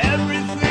Everything